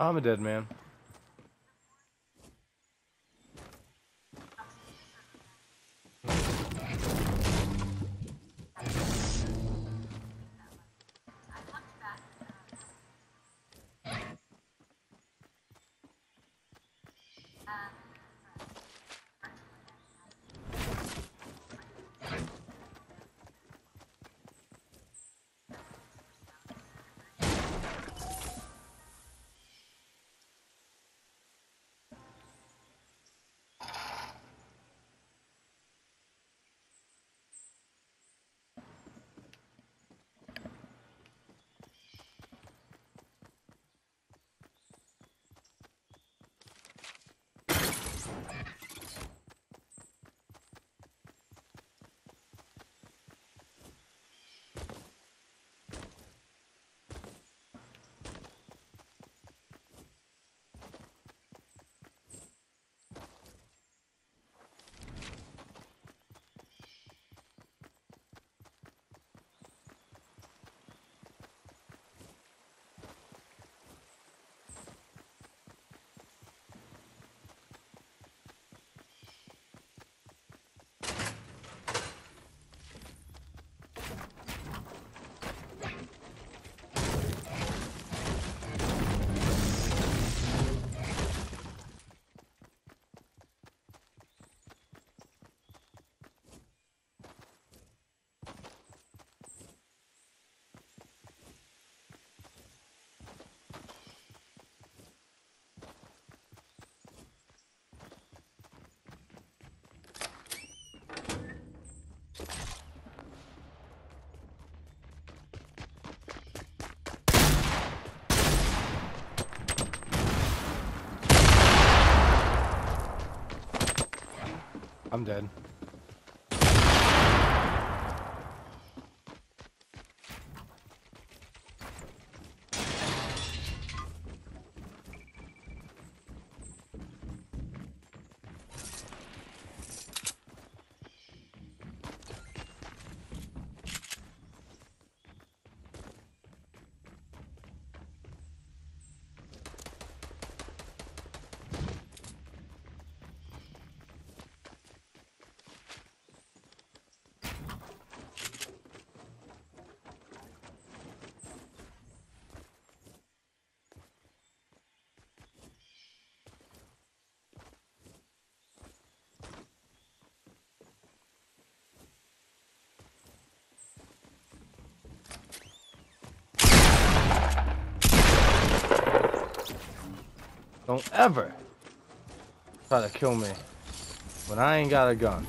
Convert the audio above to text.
I'm a dead man. Uh, I'm dead. Don't ever try to kill me when I ain't got a gun.